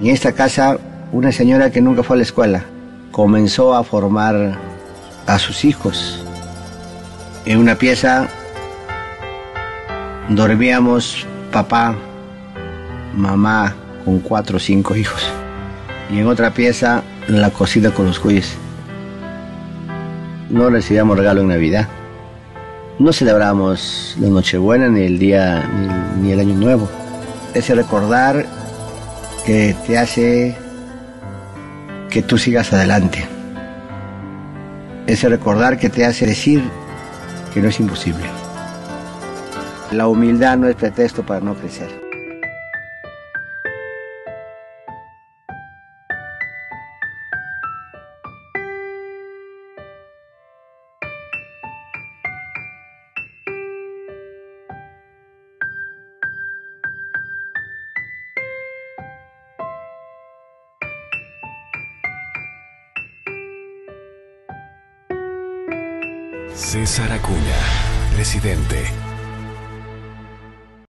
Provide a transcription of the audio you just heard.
En esta casa, una señora que nunca fue a la escuela comenzó a formar a sus hijos. En una pieza dormíamos papá, mamá con cuatro o cinco hijos. Y en otra pieza la cocina con los cuyes. No recibíamos regalo en Navidad. No celebramos la Nochebuena ni el día ni, el Año Nuevo. Ese recordar que te hace que tú sigas adelante. Ese recordar que te hace decir que no es imposible. La humildad no es pretexto para no crecer. César Acuña, presidente.